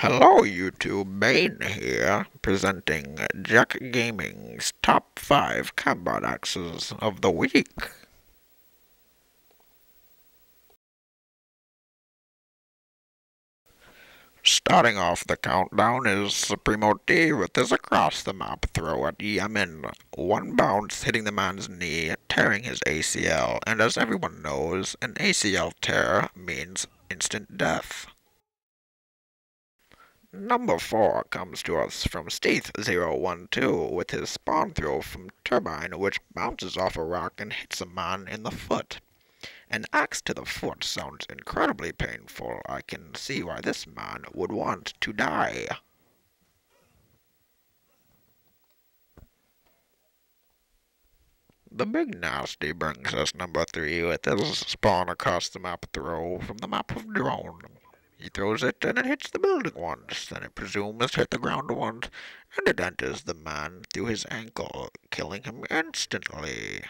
Hello YouTube, Bane here, presenting Jack Gaming's top 5 combat axes of the week. Starting off the countdown is Supremo D with his across the map throw at Yemen. One bounce hitting the man's knee, tearing his ACL, and as everyone knows, an ACL tear means instant death. Number 4 comes to us from Steith012 with his spawn throw from Turbine which bounces off a rock and hits a man in the foot. An axe to the foot sounds incredibly painful. I can see why this man would want to die. The Big Nasty brings us number three with his spawn across the map throw from the map of Drone. He throws it and it hits the building once, then it presumes hit the ground once, and it enters the man through his ankle, killing him instantly.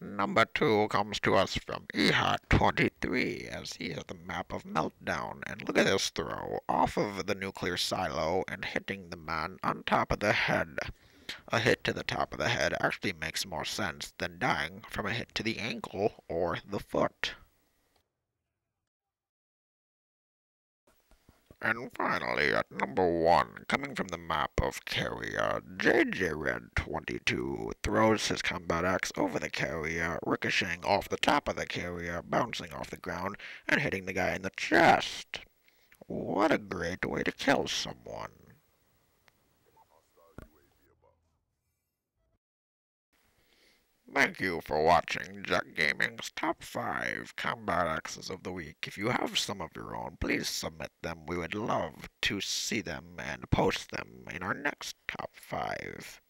Number two comes to us from EHOT23 as he has the map of Meltdown. And look at this throw off of the nuclear silo and hitting the man on top of the head. A hit to the top of the head actually makes more sense than dying from a hit to the ankle or the foot. And finally, at number one, coming from the map of Carrier, JJ Red 22 throws his combat axe over the carrier, ricocheting off the top of the carrier, bouncing off the ground, and hitting the guy in the chest. What a great way to kill someone. Thank you for watching Jack Gaming's Top 5 Combat Axes of the Week. If you have some of your own, please submit them. We would love to see them and post them in our next Top 5.